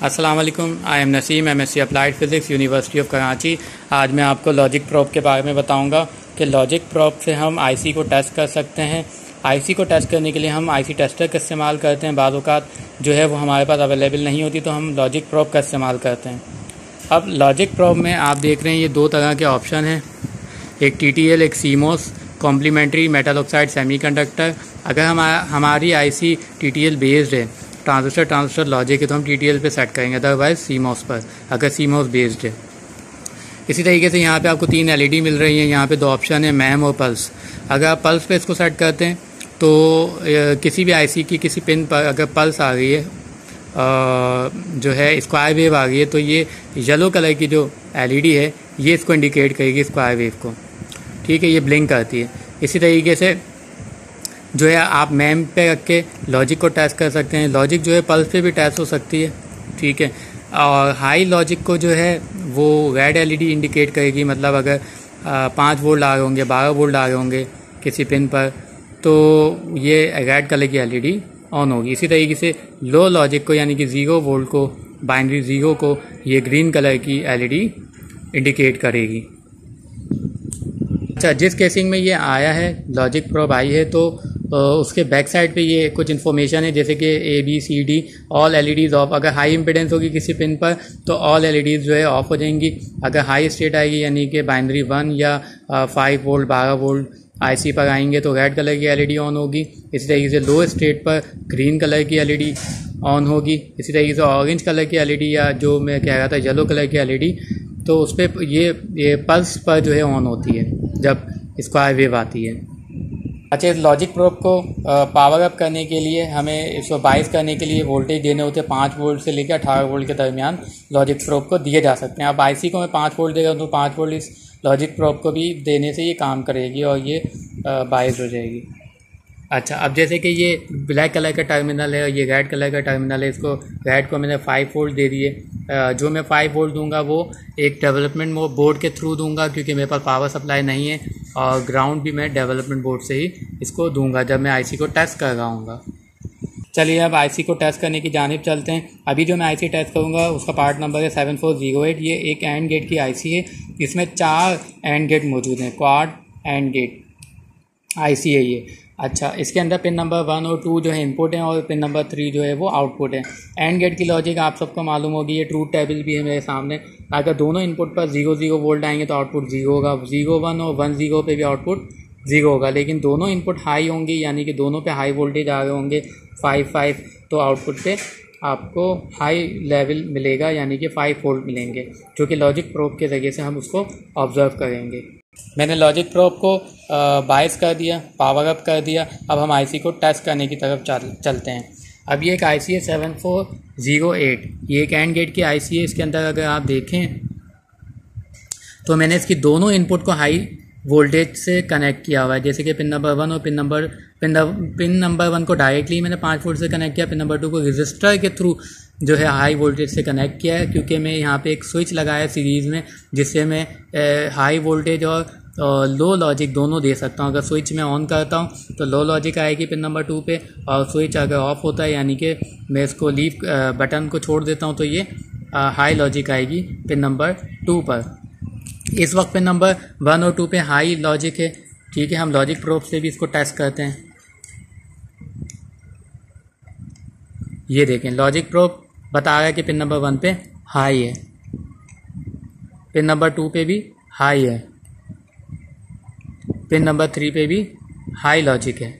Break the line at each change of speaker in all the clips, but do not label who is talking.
वालेकुम I am Naseem M S C applied physics university of Karachi आज मैं आपको लॉजिक प्रॉप के बारे में बताऊँगा कि लॉजिक प्रॉप से हम आईसी को टेस्ट कर सकते हैं। आईसी को टेस्ट करने के लिए हम आईसी टेस्टर का इस्तेमाल करते हैं। बाज़ात जो है वो हमारे पास अवेलेबल नहीं होती तो हम लॉजिक प्रॉप का इस्तेमाल करते हैं। अब लॉजिक प्रॉप में आप देख रहे हैं ये दो तरह के ऑप्शन हैं। एक टी टी एल एक CMOS complementary metal oxide semi अगर हम, हमारी I C T T L based है ट्रांजिस्टर ट्रांजिस्टर लॉजिक है तो हम टी पे सेट करेंगे अदरवाइज़ सी पर, अगर सी बेस्ड है। इसी तरीके से यहाँ पे आपको तीन एलईडी मिल रही हैं, यहाँ पे दो ऑप्शन है मैम और पल्स अगर आप पल्स पे इसको सेट करते हैं तो किसी भी आईसी की किसी पिन पर अगर पल्स आ गई है जो है स्क्वायर वेव आ गई है तो ये येलो कलर की जो एलईडी है, ये इसको इंडिकेट करेगी स्क्वायर वेव को। ठीक है, ये ब्लिंक करती है। इसी तरीके से जो है, आप मैम पे रख के लॉजिक को टेस्ट कर सकते हैं। लॉजिक जो है पल्स पे भी टेस्ट हो सकती है। ठीक है? और हाई लॉजिक को जो है, वो रेड एलईडी इंडिकेट करेगी। मतलब अगर पाँच वोल्ट आ रहे होंगे, बारह वोल्ट आ रहे होंगे किसी पिन पर तो ये रेड कलर की एलईडी ऑन होगी। इसी तरीके से लो लॉजिक को, यानी कि ज़ीरो वोल्ट को बाइनरी ज़ीरो को, ये ग्रीन कलर की एलईडी इंडिकेट करेगी। अच्छा जिस केसिंग में ये आया है लॉजिक प्रोब आई है तो उसके बैक साइड पे ये कुछ इन्फॉर्मेशन है, जैसे कि A B C D all LEDs off अगर हाई इंपिडेंस होगी किसी पिन पर तो ऑल एलईडीज़ जो है ऑफ़ हो जाएँगी. अगर हाई स्टेट आएगी, यानी कि बाइनरी वन या फाइव वोल्ट बारह वोल्ट आईसी पर आएँगे तो रेड कलर की एलईडी ऑन होगी. इसी तरीके से लो स्टेट पर ग्रीन कलर की एलईडी ऑन होगी. इसी तरीके से ऑरेंज कलर की एलईडी या जो मैं कह रहा था येलो कलर की एलईडी तो उस पर ये ये पल्स पर जो है ऑन होती है, जब स्क्वायर वेव आती है. अच्छा इस लॉजिक प्रोब को पावर अप करने के लिए हमें इसको बाइस करने के लिए वोल्टेज देने होते हैं पाँच वोल्ट से लेकर अठारह वोल्ट के दरमियान लॉजिक प्रोब को दिए जा सकते हैं। अब आईसी को मैं पाँच वोल्ट देगा तो पाँच वोल्ट इस लॉजिक प्रोब को भी देने से ये काम करेगी और ये बाइस हो जाएगी। अच्छा अब जैसे कि ये ब्लैक कलर का टर्मिनल है और ये रेड कलर का टर्मिनल है, इसको रेड को मैंने फाइव वोल्ट दे दिए। जो मैं फाइव वोल्ट दूँगा वो एक डेवलपमेंट बोर्ड के थ्रू दूँगा, क्योंकि मेरे पास पावर सप्लाई नहीं है। ग्राउंड भी मैं डेवलपमेंट बोर्ड से ही इसको दूँगा, जब मैं आईसी को टेस्ट कर रहा चलिए अब आईसी को टेस्ट करने की जानब चलते हैं। अभी जो मैं आईसी टेस्ट करूँगा, उसका पार्ट नंबर है सेवन फोर ज़ीरो एट ये एक एंड गेट की आईसी है। इसमें चार एंड गेट मौजूद हैं क्वाड एंड गेट आईसी है ये। अच्छा इसके अंदर पिन नंबर वन और टू जो है इनपुट है और पिन नंबर थ्री जो है वो आउटपुट है। एंड गेट की लॉजिक आप सबको मालूम होगी, ये ट्रूथ टेबल भी है मेरे सामने। अगर दोनों इनपुट पर ज़ीरो ज़ीरो वोल्ट आएँगे तो आउटपुट ज़ीरो होगा। ज़ीरो वन और वन ज़ीरो पे भी आउटपुट ज़ीरो होगा। लेकिन दोनों इनपुट हाई होंगे, यानी कि दोनों पे हाई वोल्टेज आ रहे होंगे फाइव फाइव तो आउटपुट पे आपको हाई लेवल मिलेगा, यानी कि फाइव वोल्ट मिलेंगे, जो कि लॉजिक प्रोब के ज़रिए से हम उसको ऑब्ज़र्व करेंगे। मैंने लॉजिक प्रोब को बाइस कर दिया पावर अप कर दिया, अब हम आईसी को टेस्ट करने की तरफ़ चल, चलते हैं। अब ये एक आई सी है सेवन फोर ज़ीरो एट ये एक एंड गेट की आई सी है इसके अंदर अगर आप देखें तो मैंने इसकी दोनों इनपुट को हाई वोल्टेज से कनेक्ट किया हुआ है। जैसे कि पिन नंबर वन और pin number pin pin number one को डायरेक्टली मैंने पाँच वोल्ट से कनेक्ट किया पिन नंबर टू को रजिस्टर के थ्रू जो है हाई वोल्टेज से कनेक्ट किया है, क्योंकि मैं यहाँ पे एक स्विच लगाया सीरीज़ में, जिससे मैं हाई वोल्टेज और लो लॉजिक दोनों दे सकता हूँ। अगर स्विच मैं ऑन करता हूँ तो लो लॉजिक आएगी पिन नंबर टू पे, और स्विच अगर ऑफ़ होता है, यानी कि मैं इसको लीव बटन को छोड़ देता हूँ तो ये हाई लॉजिक आएगी पिन नंबर टू पर। इस वक्त पिन नंबर वन और टू पे हाई लॉजिक है। ठीक है, हम लॉजिक प्रोप से भी इसको टेस्ट करते हैं। ये देखें लॉजिक प्रोप बता रहा है कि पिन नंबर वन पे हाई है। पिन नंबर टू पे भी हाई है। पिन नंबर थ्री पे भी हाई लॉजिक है।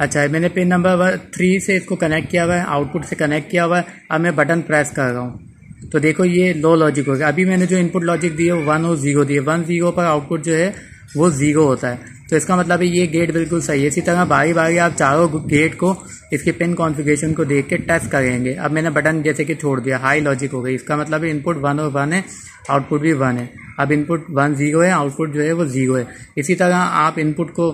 अच्छा मैंने पिन नंबर थ्री से इसको कनेक्ट किया हुआ है आउटपुट से कनेक्ट किया हुआ है। अब मैं बटन प्रेस कर रहा हूँ। तो देखो, ये लो लॉजिक हो गया। अभी मैंने जो इनपुट लॉजिक दिए, वो वन और ज़ीरो दिए। वन ज़ीरो पर आउटपुट जो है, वो ज़ीरो होता है। तो इसका मतलब है ये गेट बिल्कुल सही है। इसी तरह बारी बारी आप चारों गेट को, इसके पिन कॉन्फ़िगरेशन को देख के टेस्ट करेंगे। अब मैंने बटन जैसे कि छोड़ दिया हाई लॉजिक हो गई। इसका मतलब इनपुट वन और वन है आउटपुट भी वन है। अब इनपुट वन ज़ीरो है आउटपुट जो है वो ज़ीरो है। इसी तरह आप इनपुट को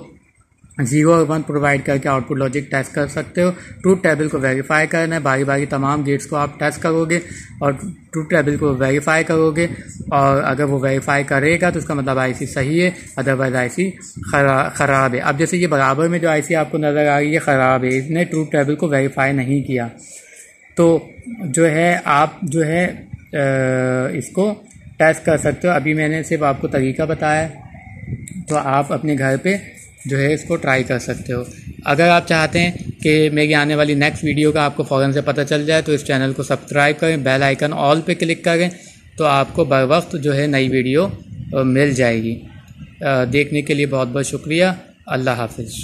ज़ीरो और वन प्रोवाइड करके आउटपुट लॉजिक टेस्ट कर सकते हो। ट्रूथ टेबल को वेरीफाई करना है। बारी बारी तमाम गेट्स को आप टेस्ट करोगे और ट्रूथ टेबल को वेरीफाई करोगे और अगर वो वेरीफाई करेगा तो उसका मतलब आईसी सही है अदरवाइज़ आईसी ख़राब है। अब जैसे ये बराबर में जो आईसी आपको नज़र आ रही है, ख़राब है। इसने ट्रूथ टेबल को वेरीफाई नहीं किया। तो जो है, आप जो है इसको टेस्ट कर सकते हो। अभी मैंने सिर्फ़ आपको तरीका बताया तो आप अपने घर पे जो है इसको ट्राई कर सकते हो। अगर आप चाहते हैं कि मेरी आने वाली नेक्स्ट वीडियो का आपको फ़ौरन से पता चल जाए तो इस चैनल को सब्सक्राइब करें बेल आइकन ऑल पे क्लिक करें तो आपको बर वक्त जो है नई वीडियो मिल जाएगी। देखने के लिए बहुत बहुत शुक्रिया। अल्लाह हाफिज़।